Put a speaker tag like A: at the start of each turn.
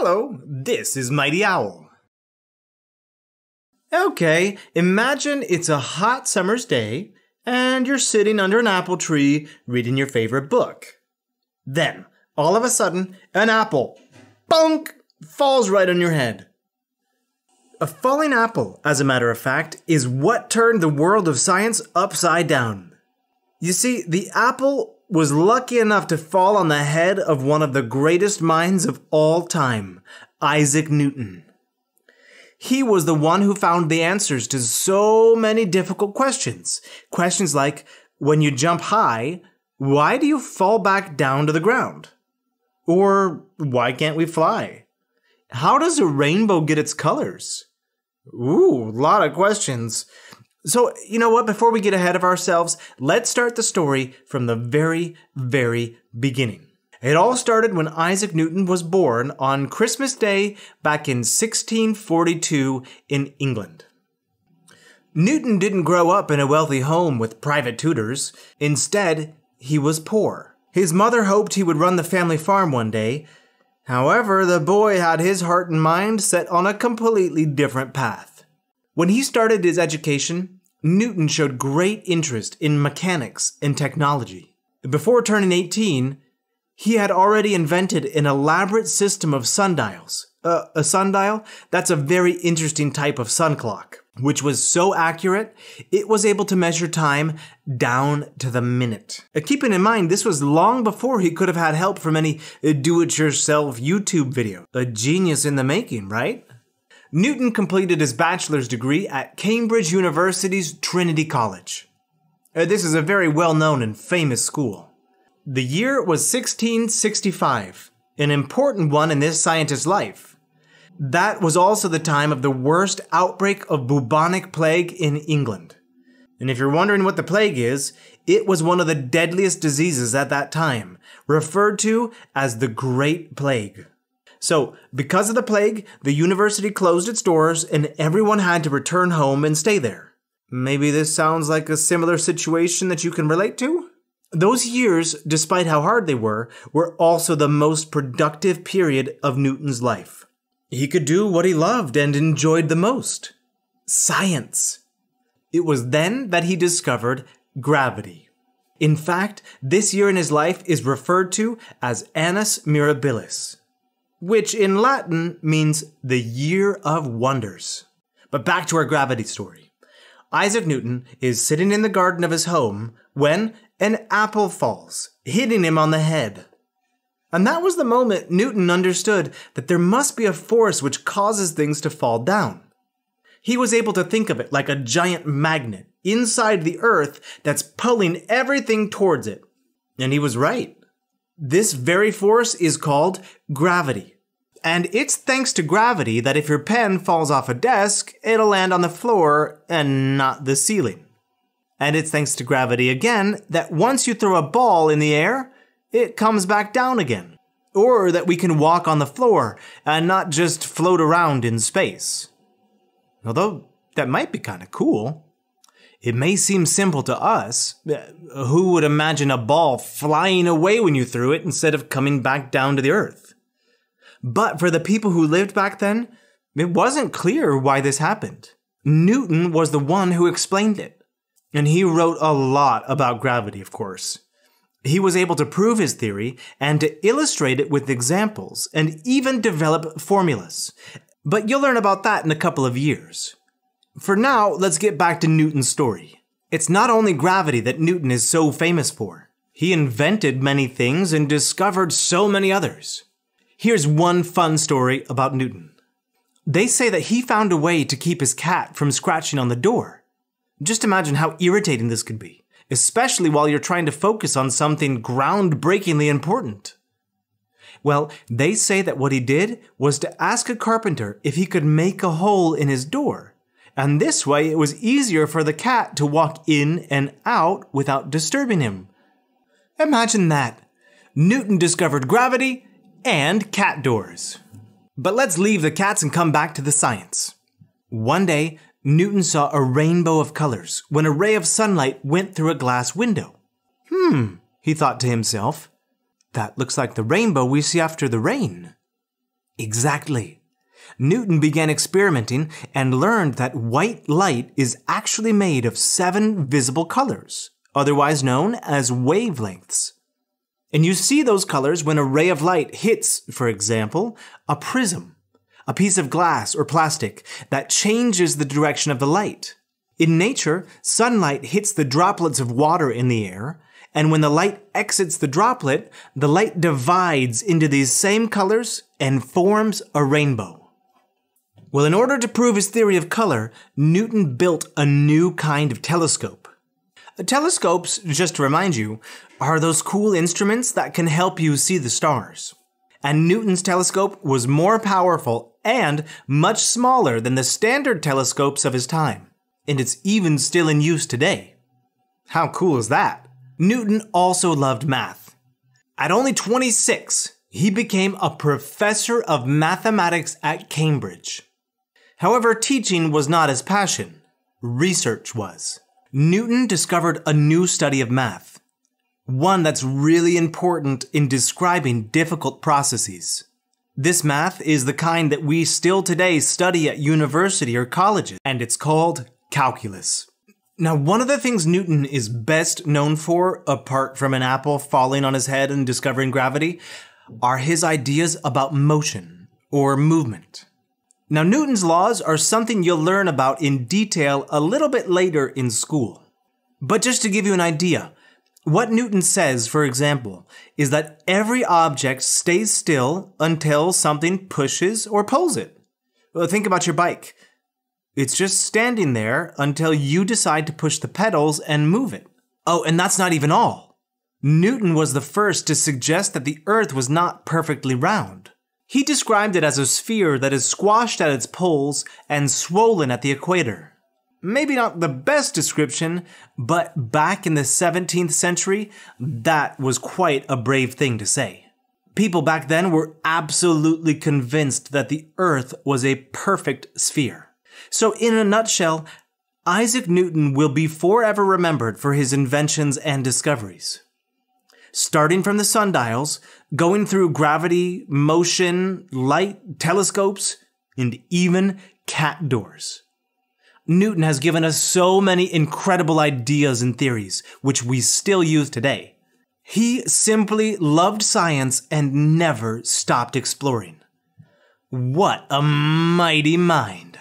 A: Hello, this is Mighty Owl. Okay, imagine it's a hot summer's day and you're sitting under an apple tree reading your favorite book. Then, all of a sudden, an apple, bunk, falls right on your head. A falling apple, as a matter of fact, is what turned the world of science upside down. You see, the apple was lucky enough to fall on the head of one of the greatest minds of all time, Isaac Newton. He was the one who found the answers to so many difficult questions. Questions like, when you jump high, why do you fall back down to the ground? Or why can't we fly? How does a rainbow get its colors? Ooh, a lot of questions. So, you know what? Before we get ahead of ourselves, let's start the story from the very, very beginning. It all started when Isaac Newton was born on Christmas Day back in 1642 in England. Newton didn't grow up in a wealthy home with private tutors. Instead, he was poor. His mother hoped he would run the family farm one day. However, the boy had his heart and mind set on a completely different path. When he started his education, Newton showed great interest in mechanics and technology. Before turning 18, he had already invented an elaborate system of sundials. Uh, a sundial? That's a very interesting type of sun clock, which was so accurate, it was able to measure time down to the minute. Uh, keeping in mind, this was long before he could have had help from any uh, do it yourself YouTube video. A genius in the making, right? Newton completed his bachelor's degree at Cambridge University's Trinity College. Uh, this is a very well known and famous school. The year was 1665, an important one in this scientist's life. That was also the time of the worst outbreak of bubonic plague in England. And if you're wondering what the plague is, it was one of the deadliest diseases at that time, referred to as the Great Plague. So, because of the plague, the university closed its doors and everyone had to return home and stay there. Maybe this sounds like a similar situation that you can relate to? Those years, despite how hard they were, were also the most productive period of Newton's life. He could do what he loved and enjoyed the most science. It was then that he discovered gravity. In fact, this year in his life is referred to as Annus Mirabilis, which in Latin means the year of wonders. But back to our gravity story. Isaac Newton is sitting in the garden of his home when, an apple falls, hitting him on the head. And that was the moment Newton understood that there must be a force which causes things to fall down. He was able to think of it like a giant magnet inside the earth that's pulling everything towards it. And he was right. This very force is called gravity. And it's thanks to gravity that if your pen falls off a desk, it'll land on the floor and not the ceiling. And it's thanks to gravity again that once you throw a ball in the air, it comes back down again. Or that we can walk on the floor and not just float around in space. Although that might be kind of cool. It may seem simple to us. Who would imagine a ball flying away when you threw it instead of coming back down to the earth? But for the people who lived back then, it wasn't clear why this happened. Newton was the one who explained it. And he wrote a lot about gravity, of course. He was able to prove his theory and to illustrate it with examples and even develop formulas. But you'll learn about that in a couple of years. For now, let's get back to Newton's story. It's not only gravity that Newton is so famous for. He invented many things and discovered so many others. Here's one fun story about Newton. They say that he found a way to keep his cat from scratching on the door. Just imagine how irritating this could be, especially while you're trying to focus on something groundbreakingly important. Well, they say that what he did was to ask a carpenter if he could make a hole in his door, and this way it was easier for the cat to walk in and out without disturbing him. Imagine that. Newton discovered gravity and cat doors. But let's leave the cats and come back to the science. One day, Newton saw a rainbow of colors when a ray of sunlight went through a glass window. Hmm, he thought to himself. That looks like the rainbow we see after the rain. Exactly. Newton began experimenting and learned that white light is actually made of seven visible colors, otherwise known as wavelengths. And you see those colors when a ray of light hits, for example, a prism, a piece of glass or plastic that changes the direction of the light. In nature, sunlight hits the droplets of water in the air, and when the light exits the droplet, the light divides into these same colors and forms a rainbow. Well, in order to prove his theory of color, Newton built a new kind of telescope. Uh, telescopes, just to remind you, are those cool instruments that can help you see the stars. And Newton's telescope was more powerful and much smaller than the standard telescopes of his time and it's even still in use today. How cool is that? Newton also loved math. At only 26, he became a professor of mathematics at Cambridge. However, teaching was not his passion. Research was. Newton discovered a new study of math. One that's really important in describing difficult processes. This math is the kind that we still today study at university or colleges, and it's called calculus. Now, one of the things Newton is best known for, apart from an apple falling on his head and discovering gravity, are his ideas about motion or movement. Now, Newton's laws are something you'll learn about in detail a little bit later in school. But just to give you an idea, what Newton says, for example, is that every object stays still until something pushes or pulls it. Well, think about your bike. It's just standing there until you decide to push the pedals and move it. Oh, and that's not even all. Newton was the first to suggest that the Earth was not perfectly round. He described it as a sphere that is squashed at its poles and swollen at the equator. Maybe not the best description, but back in the 17th century, that was quite a brave thing to say. People back then were absolutely convinced that the Earth was a perfect sphere. So, in a nutshell, Isaac Newton will be forever remembered for his inventions and discoveries. Starting from the sundials, going through gravity, motion, light, telescopes, and even cat doors. Newton has given us so many incredible ideas and theories, which we still use today. He simply loved science and never stopped exploring. What a mighty mind!